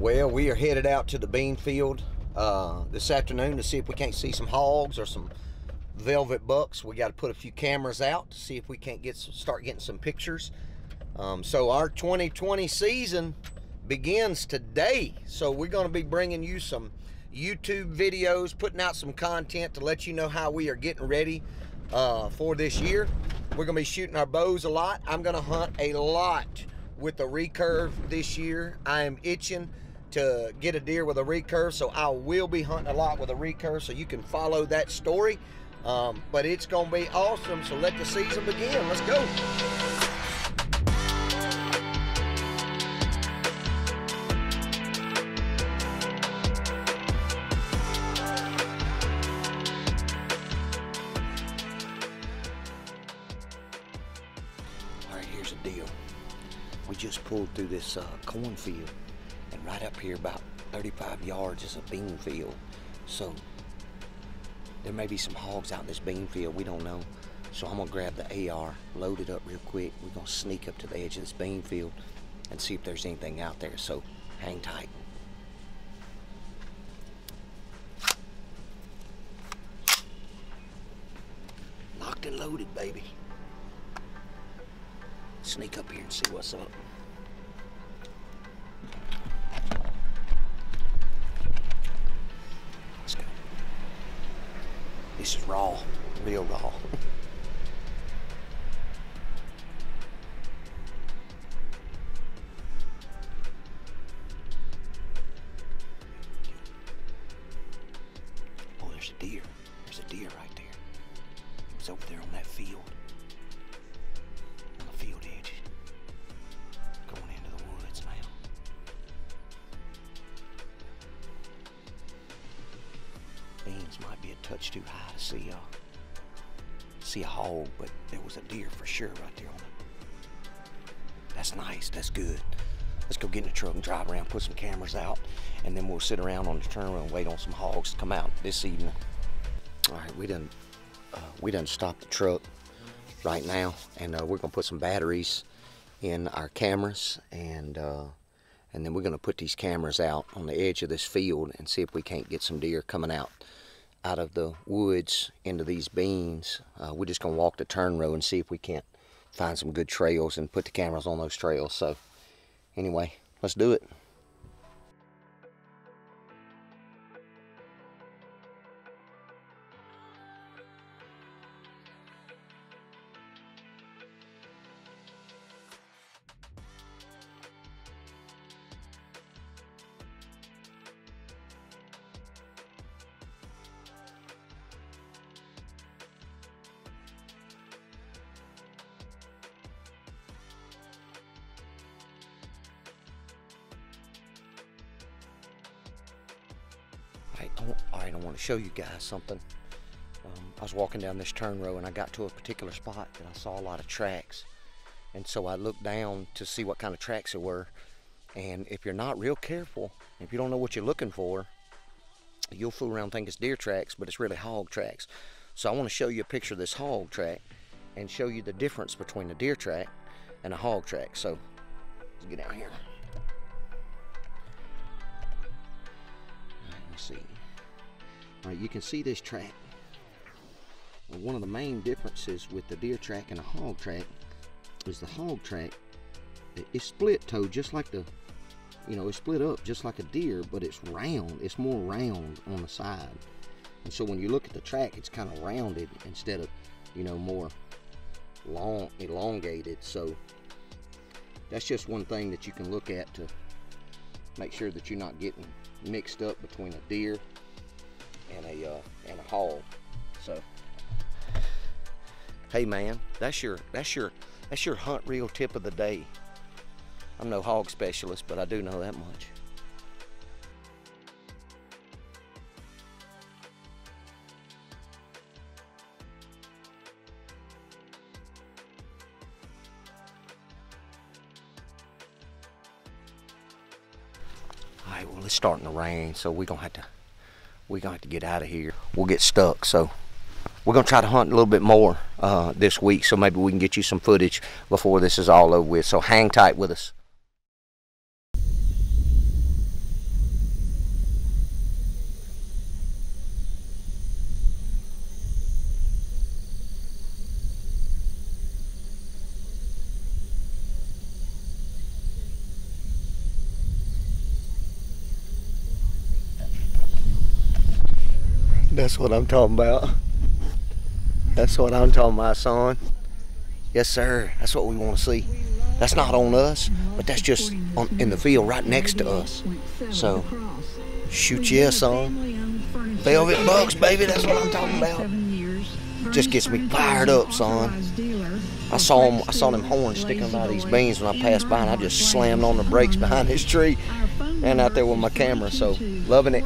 Well, we are headed out to the bean field uh, this afternoon to see if we can't see some hogs or some velvet bucks. We got to put a few cameras out to see if we can't get start getting some pictures. Um, so our 2020 season begins today. So we're going to be bringing you some YouTube videos, putting out some content to let you know how we are getting ready uh, for this year. We're going to be shooting our bows a lot. I'm going to hunt a lot with the recurve this year. I am itching to get a deer with a recurve, so I will be hunting a lot with a recurve, so you can follow that story. Um, but it's going to be awesome, so let the season begin. Let's go. All right, here's the deal. We just pulled through this uh, cornfield right up here about 35 yards is a bean field. So there may be some hogs out in this bean field, we don't know. So I'm gonna grab the AR, load it up real quick. We're gonna sneak up to the edge of this bean field and see if there's anything out there. So hang tight. Locked and loaded, baby. Sneak up here and see what's up. This is raw, real raw. Oh, there's a deer. There's a deer right there. It's over there on that field. Might be a touch too high to see uh see a hog, but there was a deer for sure right there on it. That's nice, that's good. Let's go get in the truck and drive around, put some cameras out, and then we'll sit around on the turn and wait on some hogs to come out this evening. All right, we done uh, we done stopped the truck right now, and uh, we're gonna put some batteries in our cameras, and uh, and then we're gonna put these cameras out on the edge of this field and see if we can't get some deer coming out out of the woods into these beans. Uh, we're just gonna walk the turn row and see if we can't find some good trails and put the cameras on those trails. So anyway, let's do it. I all right, I want to show you guys something. Um, I was walking down this turn row and I got to a particular spot that I saw a lot of tracks. And so I looked down to see what kind of tracks there were. And if you're not real careful, if you don't know what you're looking for, you'll fool around and think it's deer tracks, but it's really hog tracks. So I want to show you a picture of this hog track and show you the difference between a deer track and a hog track. So let's get out here. See. All right, you can see this track. One of the main differences with the deer track and a hog track is the hog track is split toe just like the you know it's split up just like a deer but it's round it's more round on the side and so when you look at the track it's kind of rounded instead of you know more long elongated so that's just one thing that you can look at to make sure that you're not getting mixed up between a deer and a uh, and a hog. So hey man that's your that's your that's your Huntreal tip of the day. I'm no hog specialist but i do know that much right well it's starting to rain so we're gonna have to we're gonna have to get out of here. We'll get stuck so we're gonna try to hunt a little bit more uh, this week so maybe we can get you some footage before this is all over with. So hang tight with us That's what I'm talking about. That's what I'm talking about, son. Yes, sir. That's what we want to see. That's not on us, but that's just on, in the field right next to us. So, shoot yeah, son. Velvet bucks, baby. That's what I'm talking about. Just gets me fired up, son. I saw him. I saw them horns sticking out of these beans when I passed by, and I just slammed on the brakes behind this tree and out there with my camera. So, loving it.